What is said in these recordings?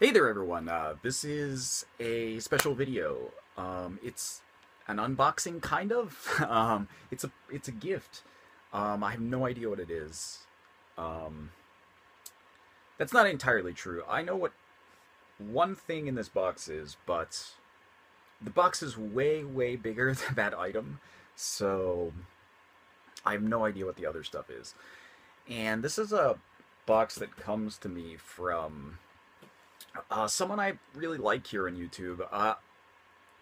Hey there everyone, uh, this is a special video. Um, it's an unboxing, kind of. um, it's a it's a gift. Um, I have no idea what it is. Um, that's not entirely true. I know what one thing in this box is, but the box is way, way bigger than that item, so I have no idea what the other stuff is. And this is a box that comes to me from uh, someone I really like here on YouTube. Uh,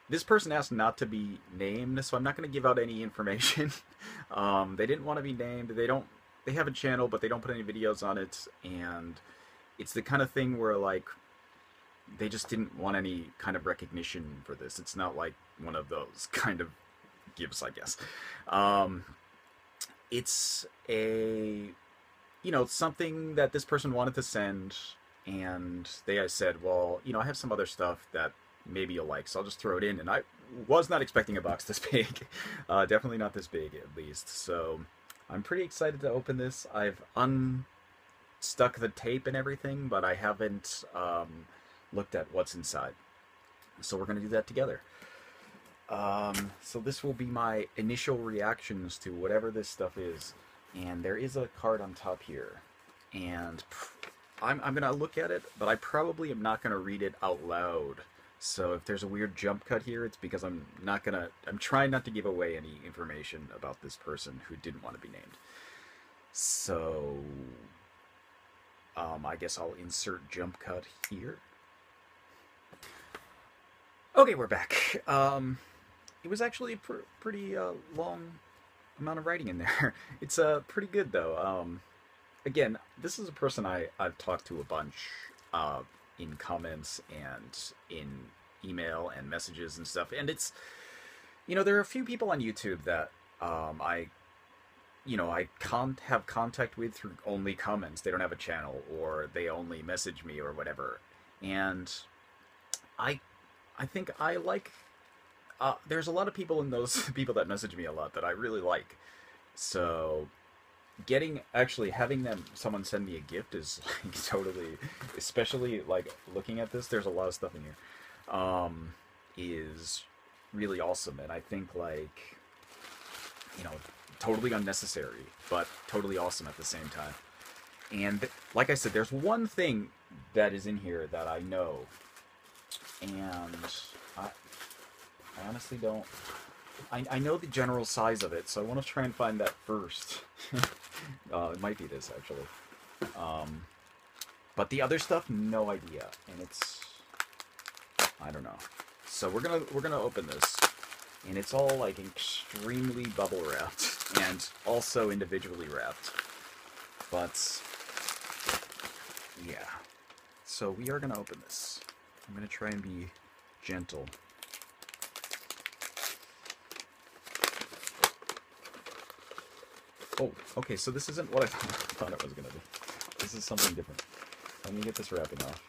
this person asked not to be named, so I'm not going to give out any information. um, they didn't want to be named. They don't. They have a channel, but they don't put any videos on it, and it's the kind of thing where like they just didn't want any kind of recognition for this. It's not like one of those kind of gifts, I guess. Um, it's a you know something that this person wanted to send and they said, well, you know, I have some other stuff that maybe you'll like, so I'll just throw it in. And I was not expecting a box this big, uh, definitely not this big at least. So I'm pretty excited to open this. I've unstuck the tape and everything, but I haven't um, looked at what's inside. So we're gonna do that together. Um, so this will be my initial reactions to whatever this stuff is. And there is a card on top here. And I'm, I'm going to look at it, but I probably am not going to read it out loud. So if there's a weird jump cut here, it's because I'm not going to, I'm trying not to give away any information about this person who didn't want to be named. So, um, I guess I'll insert jump cut here. Okay, we're back. Um, it was actually a pr pretty uh, long amount of writing in there. It's uh, pretty good though. Um, again, this is a person I, I've talked to a bunch uh, in comments and in email and messages and stuff. And it's, you know, there are a few people on YouTube that um, I, you know, I can't have contact with through only comments. They don't have a channel or they only message me or whatever. And I, I think I like, uh, there's a lot of people in those people that message me a lot that I really like. So getting actually having them someone send me a gift is like totally especially like looking at this there's a lot of stuff in here um is really awesome. And i think like you know totally unnecessary but totally awesome at the same time. And like i said there's one thing that is in here that i know. And i, I honestly don't I, I know the general size of it, so I want to try and find that first. uh, it might be this, actually. Um, but the other stuff, no idea. And it's... I don't know. So we're gonna we're gonna open this, and it's all like extremely bubble wrapped and also individually wrapped. But yeah, so we are gonna open this. I'm gonna try and be gentle. Oh, okay, so this isn't what I thought it was going to be. This is something different. Let me get this wrapping off.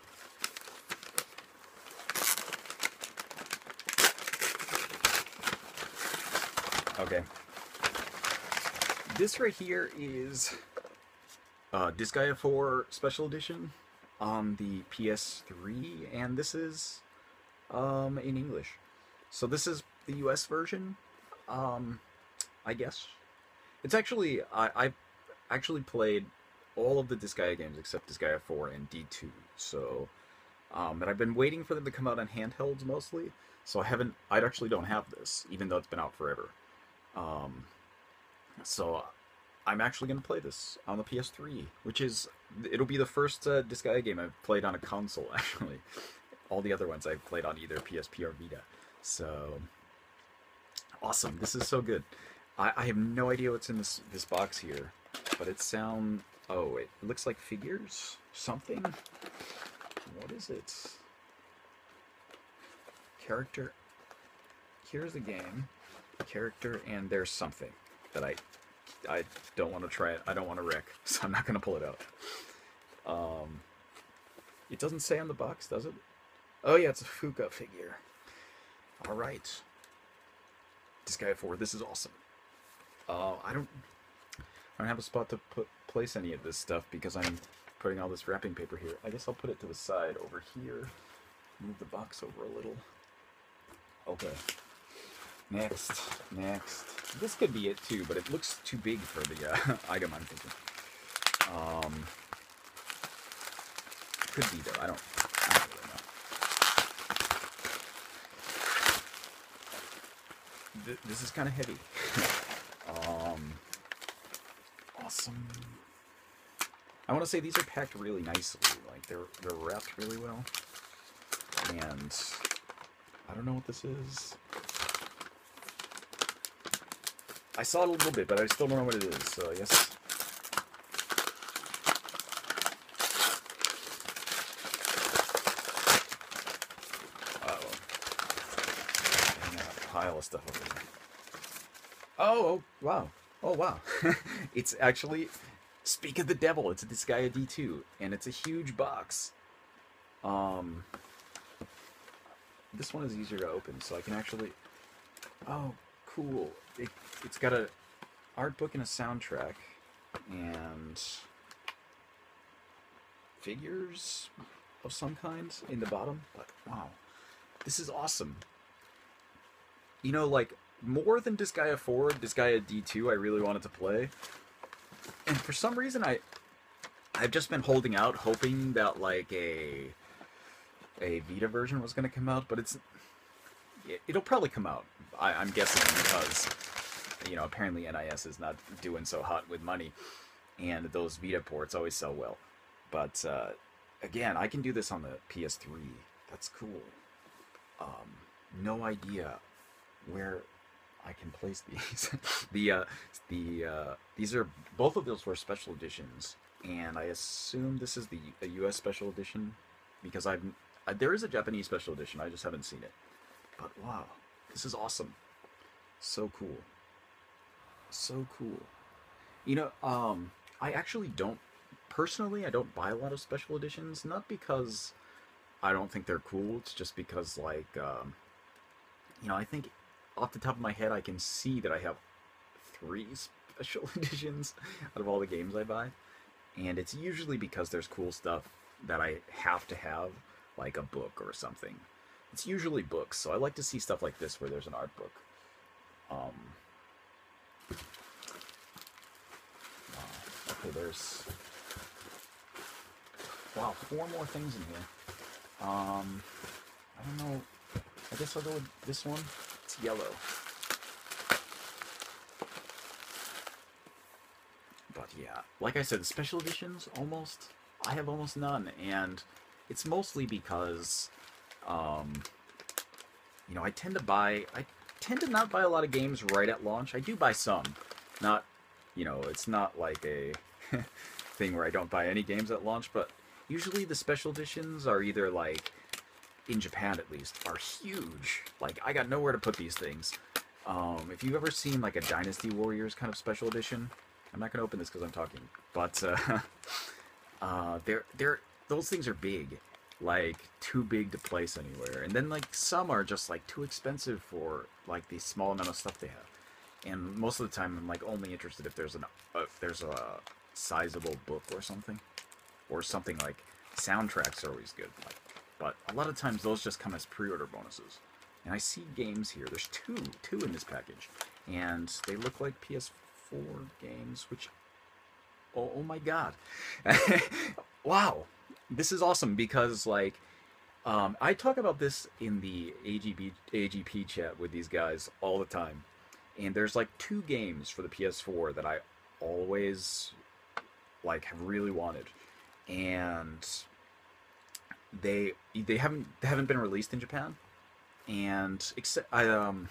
Okay. This right here is uh, Disgaea 4 Special Edition on the PS3, and this is um, in English. So this is the US version, um, I guess. It's actually I I actually played all of the Disgaea games except Disgaea 4 and D2. So, um, and I've been waiting for them to come out on handhelds mostly. So I haven't. I actually don't have this, even though it's been out forever. Um, so I'm actually going to play this on the PS3, which is it'll be the first uh, Disgaea game I've played on a console. Actually, all the other ones I've played on either PSP or Vita. So awesome! This is so good. I, I have no idea what's in this this box here, but it sound. Oh it looks like figures. Something. What is it? Character. Here's the game. Character, and there's something that I I don't want to try it. I don't want to wreck, so I'm not going to pull it out. Um, it doesn't say on the box, does it? Oh yeah, it's a Fuka figure. All right. Disgaea 4, this is awesome. Uh, I don't, I don't have a spot to put place any of this stuff because I'm putting all this wrapping paper here. I guess I'll put it to the side over here. Move the box over a little. Okay. Next, next. This could be it too, but it looks too big for the uh, item I'm thinking. Um, could be though. I don't. I don't really know. Th this is kind of heavy. um, awesome. I want to say these are packed really nicely. Like they're they're wrapped really well. And I don't know what this is. I saw it a little bit, but I still don't know what it is. So I guess. Hang out a pile of stuff over there. Oh, oh wow. Oh, wow. it's actually, speak of the devil, it's this guy a D2, and it's a huge box. Um, this one is easier to open, so I can actually, oh, cool. It, it's got a art book and a soundtrack, and figures of some kind in the bottom, but wow. This is awesome. You know, like, more than Disgaea 4, Disgaea D2 I really wanted to play. And for some reason I I've just been holding out hoping that like a a Vita version was going to come out, but it's it'll probably come out. I, I'm guessing because you know apparently NIS is not doing so hot with money, and those Vita ports always sell well. But uh, again, I can do this on the PS3. That's cool. Um, no idea where I can place these. the uh, the uh, these are both of those were special editions, and I assume this is the a U.S. special edition because I've uh, there is a Japanese special edition. I just haven't seen it. But wow, this is awesome. So cool. So cool. You know, um, I actually don't personally. I don't buy a lot of special editions, not because I don't think they're cool. It's just because like. Um, you know, I think off the top of my head, I can see that I have three special editions out of all the games I buy. And it's usually because there's cool stuff that I have to have, like a book or something. It's usually books, so I like to see stuff like this where there's an art book. Um, wow. Okay, there's wow, four more things in here. Um, I don't know. I guess I'll go with this one. Yellow. But yeah, like I said, special editions almost I have almost none, and it's mostly because, um, you know, I tend to buy I tend to not buy a lot of games right at launch. I do buy some, not, you know, it's not like a thing where I don't buy any games at launch, but usually the special editions are either like in Japan at least, are huge. Like, I got nowhere to put these things. Um, if you've ever seen, like, a Dynasty Warriors kind of special edition, I'm not going to open this because I'm talking, but, uh, uh, they're, they're, those things are big. Like, too big to place anywhere. And then, like, some are just, like, too expensive for, like, the small amount of stuff they have. And most of the time, I'm, like, only interested if there's an, uh, if there's a sizable book or something. Or something like, soundtracks are always good. Like, but a lot of times those just come as pre-order bonuses. And I see games here. There's two, two in this package, and they look like PS4 games. Which, oh, oh my god, wow, this is awesome because like, um, I talk about this in the AGB AGP chat with these guys all the time, and there's like two games for the PS4 that I always like have really wanted, and they they haven't they haven't been released in Japan, and except I um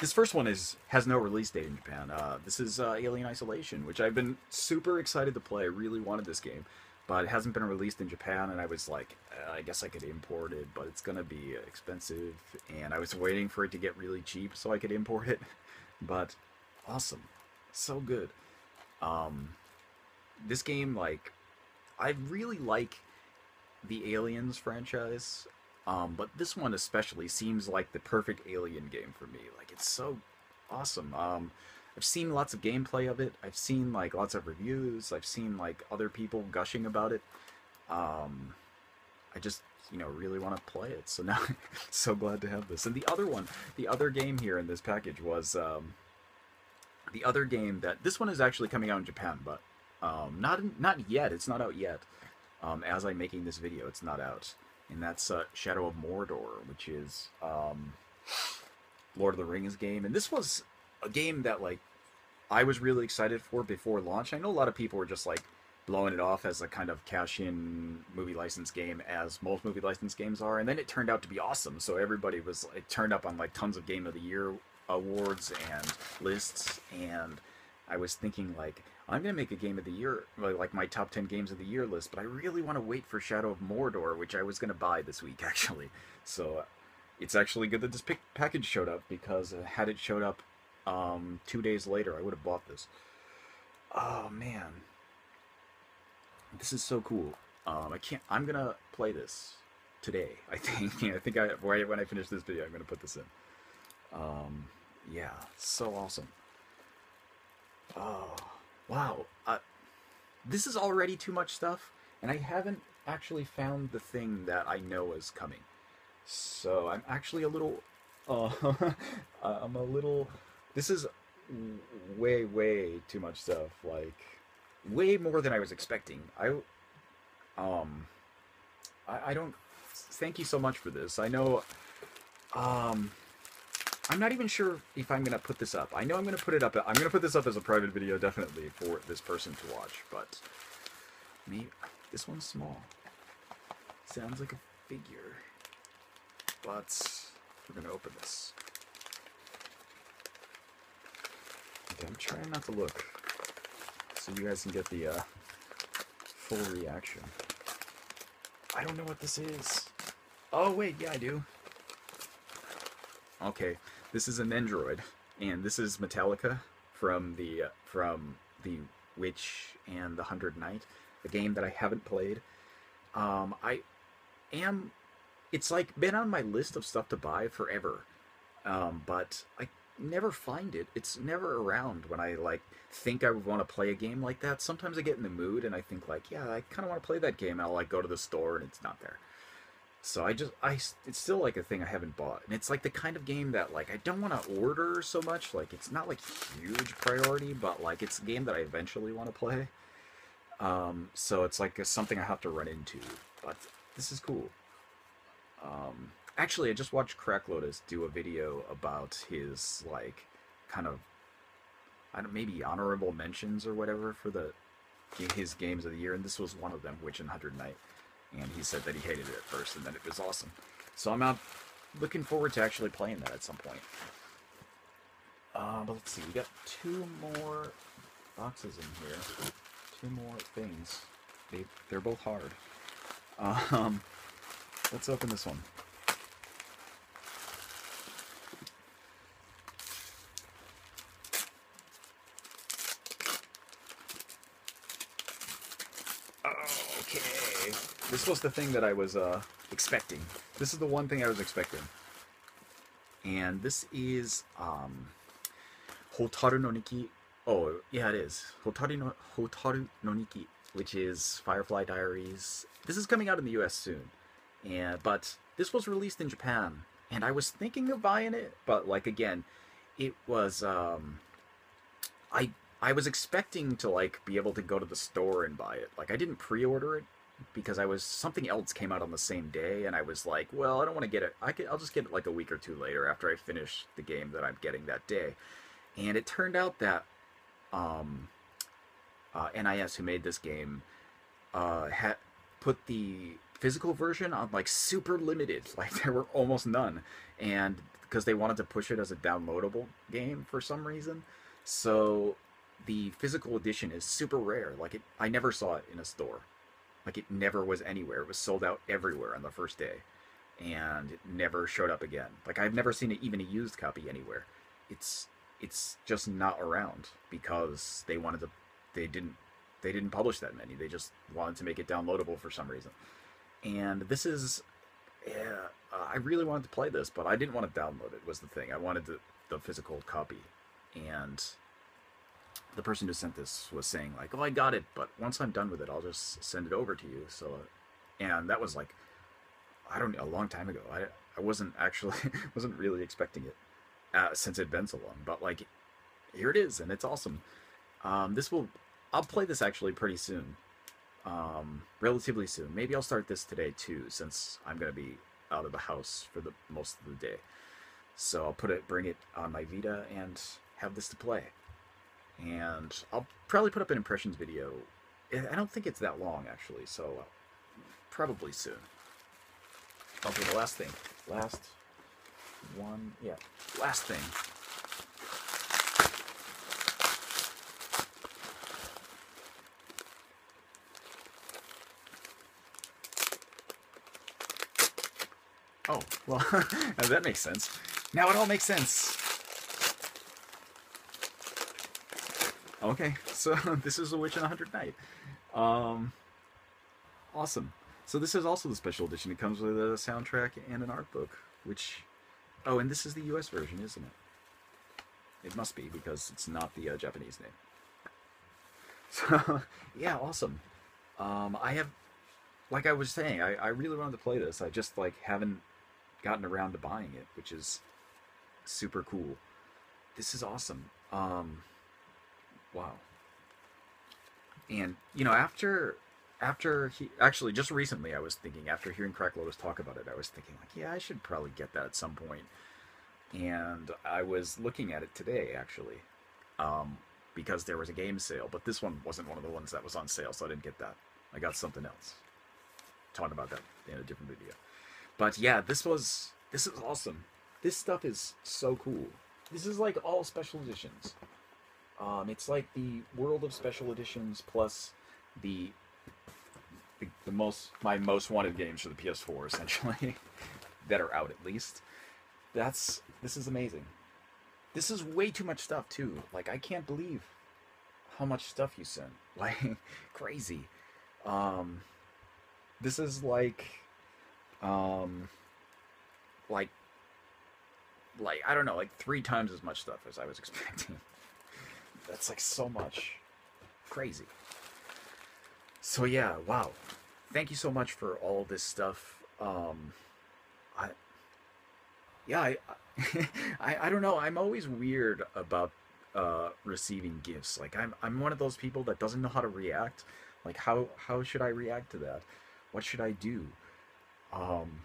this first one is has no release date in Japan. Uh, this is uh, Alien Isolation, which I've been super excited to play. I really wanted this game, but it hasn't been released in Japan, and I was like, uh, I guess I could import it, but it's gonna be expensive, and I was waiting for it to get really cheap so I could import it. But awesome, so good. Um, this game, like, I really like the Aliens franchise, um, but this one especially seems like the perfect Alien game for me. Like it's so awesome. Um, I've seen lots of gameplay of it. I've seen like lots of reviews. I've seen like other people gushing about it. Um, I just you know really want to play it. So now, so glad to have this. And the other one, the other game here in this package was um, the other game that this one is actually coming out in Japan, but um, not not yet. It's not out yet. Um, as I'm making this video, it's not out, and that's uh, Shadow of Mordor, which is um, Lord of the Rings game. And this was a game that like I was really excited for before launch. I know a lot of people were just like blowing it off as a kind of cash-in movie license game, as most movie license games are, and then it turned out to be awesome. So everybody was it turned up on like tons of Game of the Year awards and lists, and I was thinking like I'm gonna make a game of the year, like my top ten games of the year list, but I really want to wait for Shadow of Mordor, which I was gonna buy this week actually. So it's actually good that this package showed up because uh, had it showed up um, two days later, I would have bought this. Oh man, this is so cool. Um, I can't. I'm gonna play this today. I think. I think I right when I finish this video, I'm gonna put this in. Um, yeah, so awesome. Oh, wow. Uh, this is already too much stuff, and I haven't actually found the thing that I know is coming. So I'm actually a little. Uh, I'm a little. This is way, way too much stuff. Like, way more than I was expecting. I, um, I, I don't. Thank you so much for this. I know. Um, I'm not even sure if I'm gonna put this up. I know I'm gonna put it up. I'm gonna put this up as a private video, definitely for this person to watch. But me, this one's small. Sounds like a figure. But we're gonna open this. Okay, I'm trying not to look, so you guys can get the uh, full reaction. I don't know what this is. Oh wait, yeah I do. Okay, this is an Android, and this is Metallia from the uh, from the Witch and the Hundred Knight, a game that I haven't played. Um, I am. It's like been on my list of stuff to buy forever, um, but I never find it. It's never around when I like think I would want to play a game like that. Sometimes I get in the mood and I think like, yeah, I kind of want to play that game. And I'll like go to the store and it's not there. So I just I it's still like a thing I haven't bought, and it's like the kind of game that like I don't want to order so much. Like it's not like huge priority, but like it's a game that I eventually want to play. Um, so it's like something I have to run into. But this is cool. Um, actually, I just watched Crack Lotus do a video about his like kind of I don't maybe honorable mentions or whatever for the his games of the year, and this was one of them, Witch and Hundred Knight and he said that he hated it at first and that it was awesome. So I'm out looking forward to actually playing that at some point. Uh, but let's see, we got two more boxes in here. Two more things. They, they're both hard. Um, let's open this one. This was the thing that I was uh, expecting. This is the one thing I was expecting. And this is um, Hotaru no Nikki. Oh, yeah, it is. Hotaru no, Hotaru no Nikki, which is Firefly Diaries. This is coming out in the US soon. And, but this was released in Japan. And I was thinking of buying it, but like again, it was um, I I was expecting to like be able to go to the store and buy it. Like I didn't pre-order it because I was something else came out on the same day, and I was like, well, I don't want to get it. I could, I'll just get it like a week or two later after I finish the game that I'm getting that day. And it turned out that um, uh, NIS, who made this game, uh, had put the physical version on like super limited, like there were almost none, and because they wanted to push it as a downloadable game for some reason, so the physical edition is super rare. Like it, I never saw it in a store like it never was anywhere. It was sold out everywhere on the first day, and it never showed up again. Like I've never seen it, even a used copy anywhere. It's it's just not around because they wanted to. They didn't. They didn't publish that many. They just wanted to make it downloadable for some reason. And this is, yeah, I really wanted to play this, but I didn't want to download it. Was the thing I wanted the the physical copy, and the person who sent this was saying like, "Oh, I got it, but once I'm done with it, I'll just send it over to you." So, and that was like, I don't know, a long time ago. I I wasn't actually wasn't really expecting it uh, since it'd been so long, but like, here it is, and it's awesome. Um, this will, I'll play this actually pretty soon, um, relatively soon. Maybe I'll start this today too, since I'm gonna be out of the house for the most of the day. So I'll put it, bring it on my Vita, and have this to play and I'll probably put up an impressions video. I don't think it's that long actually, so uh, probably soon. Okay, the last thing, last one, yeah, last thing. Oh, well, that makes sense. Now it all makes sense. Okay, so this is A Witch and a Hundred Knight. Um, awesome. So this is also the special edition. It comes with a soundtrack and an art book, which... Oh, and this is the US version, isn't it? It must be, because it's not the uh, Japanese name. So, yeah, awesome. Um, I have... Like I was saying, I, I really wanted to play this. I just, like, haven't gotten around to buying it, which is super cool. This is awesome. Um... Wow. And you know, after after he actually just recently, I was thinking after hearing Crack Lotus talk about it, I was thinking like, yeah, I should probably get that at some point. And I was looking at it today actually, um, because there was a game sale, but this one wasn't one of the ones that was on sale, so I didn't get that. I got something else. Talk about that in a different video. But yeah, this was this is awesome. This stuff is so cool. This is like all special editions. Um, it's like the world of special editions plus the, the, the most my most wanted games for the PS4 essentially that are out at least. That's this is amazing. This is way too much stuff too. Like I can't believe how much stuff you sent. Like crazy. Um, this is like um, like like I don't know, like three times as much stuff as I was expecting. That's like so much. Crazy. So yeah, wow. Thank you so much for all this stuff. Um, I, yeah, I, I, I don't know. I'm always weird about uh, receiving gifts. Like I'm, I'm one of those people that doesn't know how to react. Like how, how should I react to that? What should I do? Um,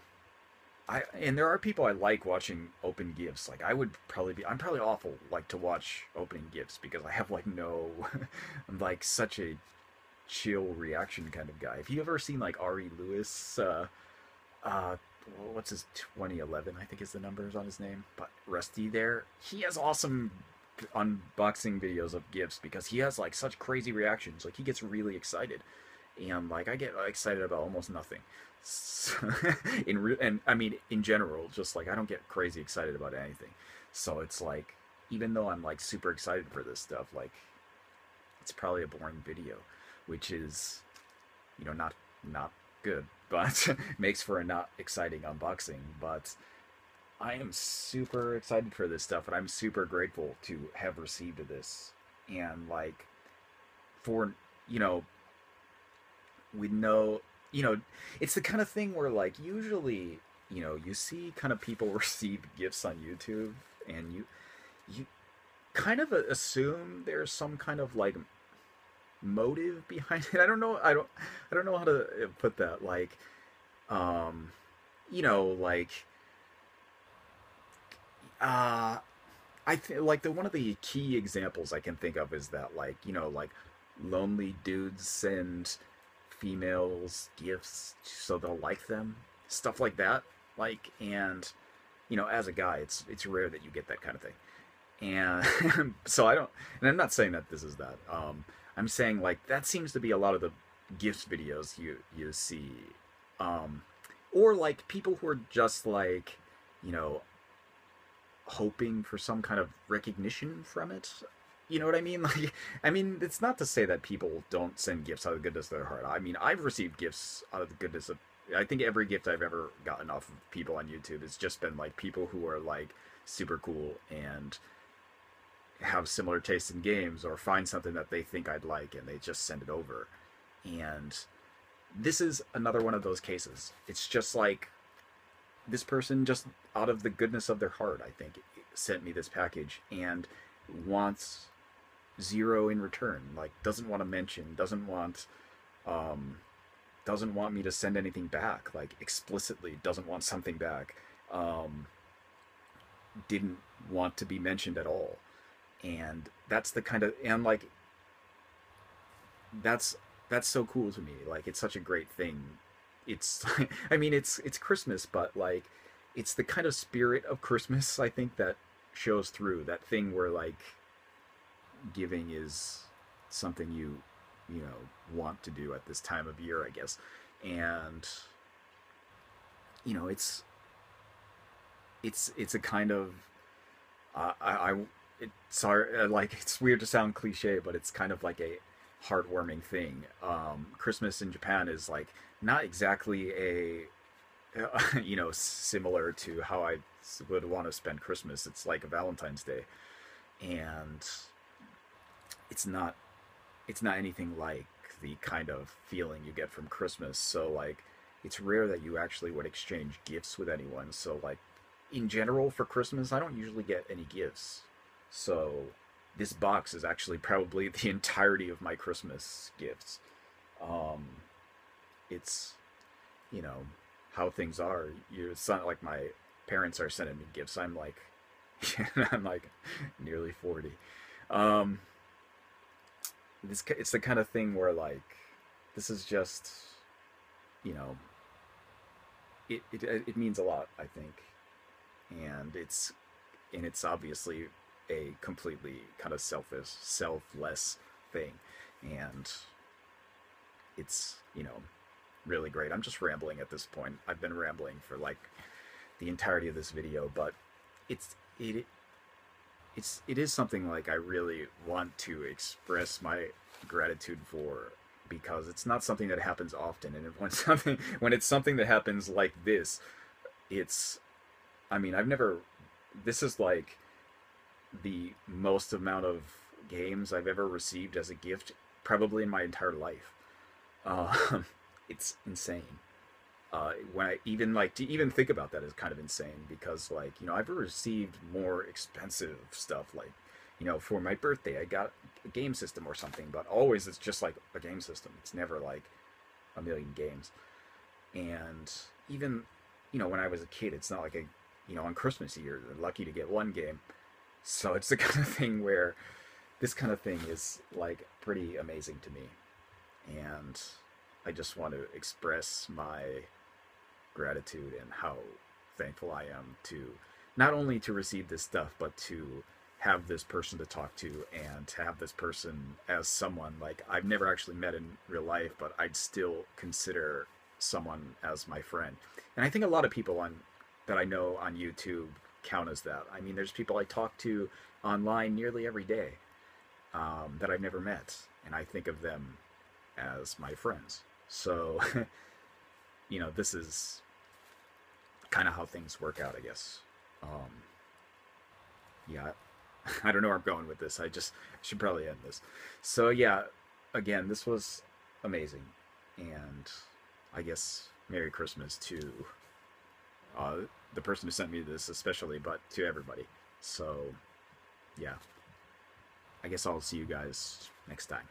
I and there are people I like watching open gifts. Like I would probably be I'm probably awful like to watch opening gifts because I have like no I'm like such a chill reaction kind of guy. Have you ever seen like Ari Lewis uh uh what's his 2011 I think is the numbers on his name, but Rusty there, he has awesome unboxing videos of gifts because he has like such crazy reactions. Like he gets really excited. And like I get excited about almost nothing. in re- and I mean in general, just like I don't get crazy excited about anything. So it's like even though I'm like super excited for this stuff, like it's probably a boring video, which is you know not not good, but makes for a not exciting unboxing. But I am super excited for this stuff, and I'm super grateful to have received this. And like for you know, we know you know, it's the kind of thing where like usually, you know, you see kind of people receive gifts on YouTube and you you kind of assume there's some kind of like motive behind it. I don't know. I don't I don't know how to uh, put that like um you know, like uh I think like the one of the key examples I can think of is that like, you know, like lonely dudes send females gifts so they'll like them stuff like that like and you know as a guy it's it's rare that you get that kind of thing. And so i don't and i'm not saying that this is that um i'm saying like that seems to be a lot of the gifts videos you you see um or like people who are just like you know hoping for some kind of recognition from it you know what I mean? Like, I mean, it's not to say that people don't send gifts out of the goodness of their heart. I mean, I've received gifts out of the goodness of. I think every gift I've ever gotten off of people on YouTube has just been like people who are like super cool and have similar tastes in games or find something that they think I'd like and they just send it over. And this is another one of those cases. It's just like this person just out of the goodness of their heart, I think, sent me this package and wants zero in return. Like doesn't want to mention, doesn't want um doesn't want me to send anything back, like explicitly doesn't want something back. Um didn't want to be mentioned at all. And that's the kind of and like that's that's so cool to me. Like it's such a great thing. It's I mean it's it's Christmas, but like it's the kind of spirit of Christmas I think that shows through. That thing where like giving is something you you know want to do at this time of year, I guess. And you know, it's it's it's a kind of uh, I, I it's sorry like it's weird to sound cliche, but it's kind of like a heartwarming thing. Um, Christmas in Japan is like not exactly a you know similar to how I would want to spend Christmas. It's like a Valentine's Day, and it's not it's not anything like the kind of feeling you get from Christmas. So like it's rare that you actually would exchange gifts with anyone. So like in general for Christmas, I don't usually get any gifts. So this box is actually probably the entirety of my Christmas gifts. Um, it's, you know, how things are. You, it's not like my parents are sending me gifts. I'm like, I'm like nearly 40. Um, this, it's the kind of thing where like, this is just, you know, it, it, it means a lot, I think. And it's, and it's obviously a completely kind of selfish, selfless thing. And it's, you know, really great. I'm just rambling at this point. I've been rambling for like the entirety of this video, but it's it it's it is something like I really want to express my gratitude for because it's not something that happens often and when something when it's something that happens like this it's I mean, I've never this is like the most amount of games I've ever received as a gift, probably in my entire life. Uh, it's insane. Uh, when I even like to even think about that is kind of insane because like you know I've received more expensive stuff like you know for my birthday I got a game system or something but always it's just like a game system. It's never like a million games. And even you know when I was a kid it's not like a you know on Christmas you're lucky to get one game. So it's the kind of thing where this kind of thing is like pretty amazing to me. And I just want to express my gratitude and how thankful I am to not only to receive this stuff, but to have this person to talk to and to have this person as someone like I've never actually met in real life, but I'd still consider someone as my friend. And I think a lot of people on that I know on YouTube count as that. I mean, there's people I talk to online nearly every day um, that I've never met, and I think of them as my friends. So, you know, this is kind of how things work out, I guess. Um, yeah, I don't know where I'm going with this. I just should probably end this. So, yeah, again, this was amazing. And I guess Merry Christmas to uh, the person who sent me this especially, but to everybody. So, yeah. I guess I'll see you guys next time.